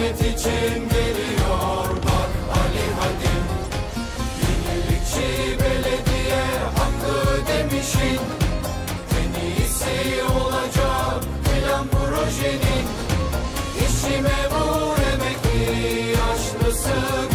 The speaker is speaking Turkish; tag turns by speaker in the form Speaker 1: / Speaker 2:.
Speaker 1: hizmet için geliyor. Bak Ali Hadim Yenilikçi belediye haklı demişin. En iyisi olacak plan projenin. İşi memur emekli yaşlısı